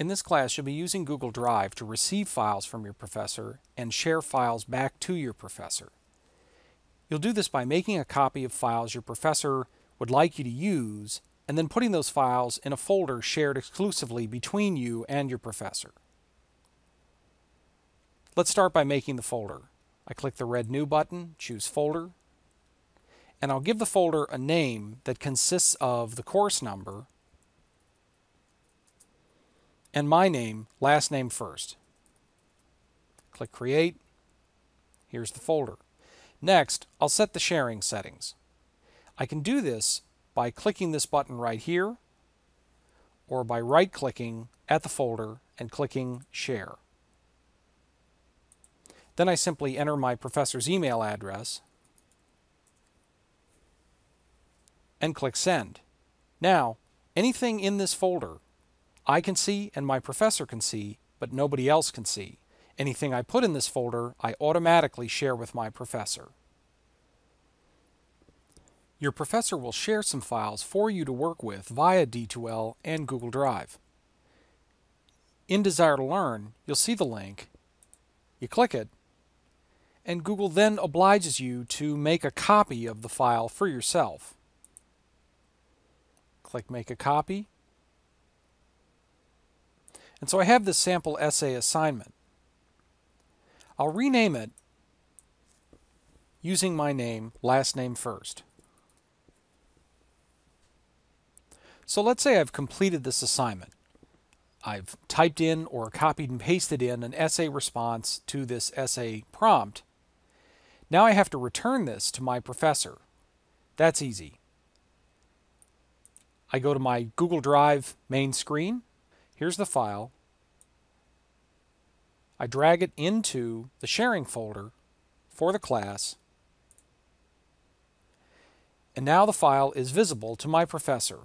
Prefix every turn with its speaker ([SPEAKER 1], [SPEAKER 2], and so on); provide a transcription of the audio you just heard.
[SPEAKER 1] In this class, you'll be using Google Drive to receive files from your professor and share files back to your professor. You'll do this by making a copy of files your professor would like you to use and then putting those files in a folder shared exclusively between you and your professor. Let's start by making the folder. I click the red New button, choose Folder, and I'll give the folder a name that consists of the course number and my name, last name first. Click Create. Here's the folder. Next, I'll set the sharing settings. I can do this by clicking this button right here or by right-clicking at the folder and clicking Share. Then I simply enter my professor's email address and click Send. Now, anything in this folder I can see and my professor can see, but nobody else can see. Anything I put in this folder, I automatically share with my professor. Your professor will share some files for you to work with via D2L and Google Drive. In Desire to Learn, you'll see the link. You click it, and Google then obliges you to make a copy of the file for yourself. Click Make a Copy, and so I have this sample essay assignment. I'll rename it using my name, last name first. So let's say I've completed this assignment. I've typed in or copied and pasted in an essay response to this essay prompt. Now I have to return this to my professor. That's easy. I go to my Google Drive main screen Here's the file. I drag it into the sharing folder for the class. And now the file is visible to my professor.